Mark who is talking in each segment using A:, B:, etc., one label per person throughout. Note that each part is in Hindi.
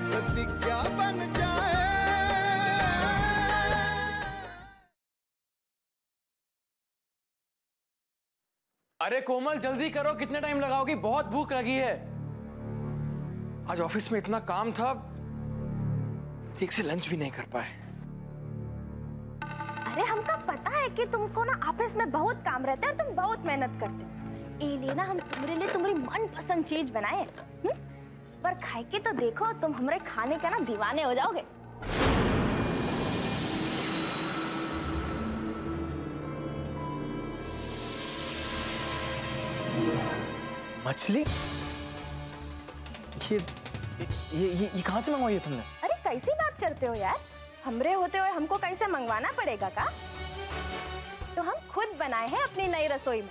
A: प्रतिज्ञा बन जाए।
B: अरे कोमल, जल्दी करो। कितने टाइम लगाओगी? बहुत भूख लगी है। आज ऑफ़िस में इतना काम था, ठीक से लंच भी नहीं कर पाए।
C: अरे, हमको पता है कि तुमको ना ऑफ़िस में बहुत काम रहता है और तुम बहुत मेहनत करते हो। ए लिए ना हम तुम्हारे लिए तुम्हारी मनपसंद चीज़ बनाए हम्म? पर खाए के तो देखो तुम हमारे खाने का ना दीवाने हो जाओगे।
B: मछली? ये ये ये, ये कहाँ से मंगवाई है तुमने?
C: अरे कैसी बात करते हो यार? हमरे होते हुए हमको कैसे मंगवाना पड़ेगा का? तो हम खुद बनाए हैं अपनी नई रसोई में।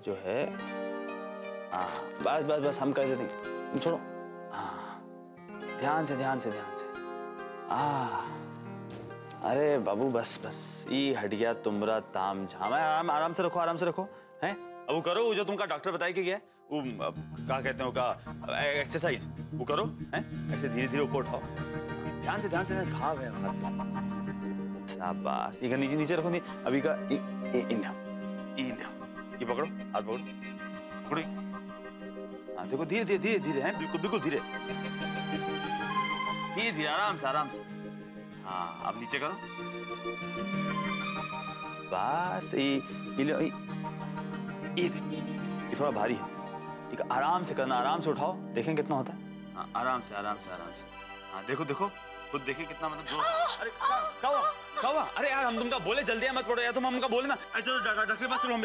D: जो है हाँ बस बस बस हम कर हैं। छोड़ो। ध्यान से ध्यान से ध्यान से। आ अरे बाबू बस बस। ये हट गया तुमरा ताम झाम। आराम आराम से रखो आराम से रखो। हैं? अब वो करो जो तुमका डॉक्टर बताया कि क्या वो क्या कहते हैं उसका एक्सरसाइज वो करो हैं? ऐसे धीरे धीरे ऊपर उठाओ। ध्यान से ध्यान से घाव है हाथ में। शाबाश। ये नीचे नीचे रखो नहीं। अभी का इ, इ, इन इन ये पकड़ो, हाथ पकड़ो। पकड़ो हाँ देखो, धीरे धीरे धीरे धीरे, हैं? बिल्कुल बिल्कुल, धीरे। धीरे धीरे, आराम से आराम से। हाँ अब नीचे करो। बस, ये ये ये थोड़ा भारी है। एक आराम से करना, आराम से उठाओ। देखें कितना होता है। हाँ आराम से आराम से आराम से। हाँ देखो देखो। खुद देखें कितना मतलब ज़ोर अरे क्या क्या हुआ? क्या हुआ? अरे यार हम तुमका बोले जल्दी मत पड़ो यार तुम हमका बोले ना। अरे चलो डॉक्टर पास चलो हम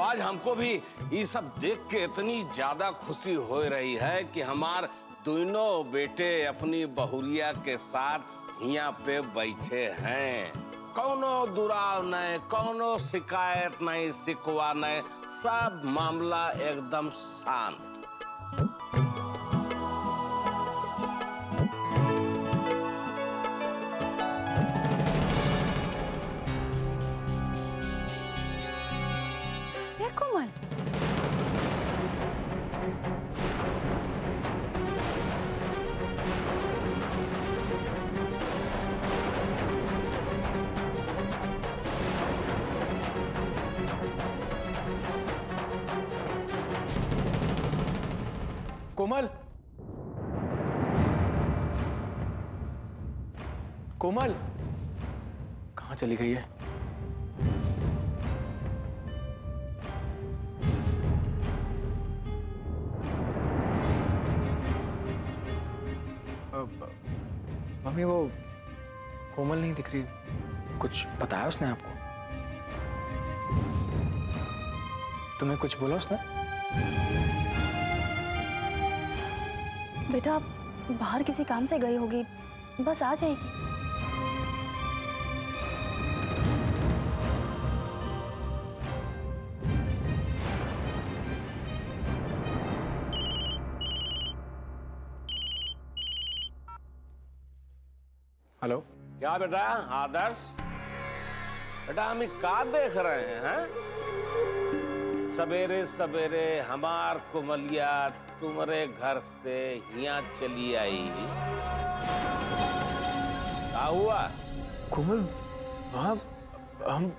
E: आज हमको भी ये सब देख के इतनी ज़्यादा खुशी हो रही है कि हमार दोनों बेटे अपनी बहुरिया के साथ यहाँ पे बैठे हैं। कौनो दुराव नहीं कौनो शिकायत नहीं शिकवा नहीं सब मामला एकदम शांत।
C: कोमल
B: कोमल कहाँ चली गई है? मम्मी वो कोमल नहीं दिख रही। कुछ बताया उसने आपको? तुम्हें कुछ बोला उसने?
C: बेटा आप बाहर किसी काम से गई होगी। बस आ जाएगी
B: हेलो।
E: क्या बेटा? आदर्श? बेटा हम का देख रहे हैं हैं? सवेरे सवेरे हमार कुमलिया तुम्हारे घर से यहाँ चली आई। क्या हुआ?
B: कोमल वहाँ हम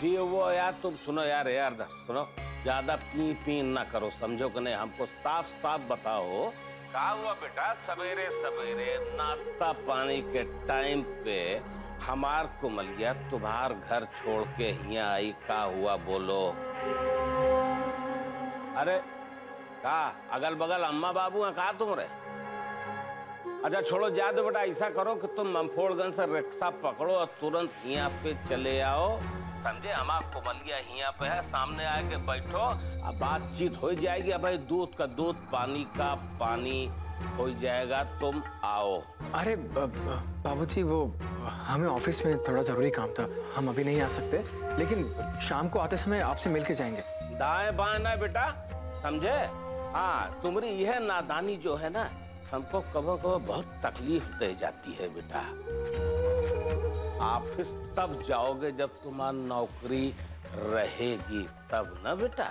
E: जी वो यार तुम सुनो यार यार सुनो। ज़्यादा पी पी ना करो समझो कि नहीं हमको साफ़ साफ़ बताओ। क्या हुआ बेटा? सवेरे सवेरे नाश्ता पानी के टाइम पे हमार कुमलिया तुम्हार घर छोड़ के यहाँ आई। का हुआ बोलो? अरे का अगल बगल अम्मा बाबू हैं कहा तुम रे अच्छा छोड़ो जा दो बेटा ऐसा करो कि तुम ममफोड़गंज से रिक्शा पकड़ो और तुरंत यहाँ पे चले आओ। समझे? हमारा कुमलिया यहाँ पे है सामने आके बैठो अब बातचीत हो जाएगी। अब भाई दूध का दूध पानी का पानी हो जाएगा तुम आओ।
B: अरे बाबू जी वो हमें ऑफ़िस में थोड़ा ज़रूरी काम था। हम अभी नहीं आ सकते लेकिन शाम को आते समय आपसे मिल के जाएँगे।
E: दाएँ बाएँ ना बेटा समझे? हाँ तुम्हारी यह नादानी जो है ना, हमको कबो कबो बहुत तकलीफ़ दे जाती है बेटा। ऑफ़िस तब जाओगे जब तुम्हारी नौकरी रहेगी, तब ना बेटा?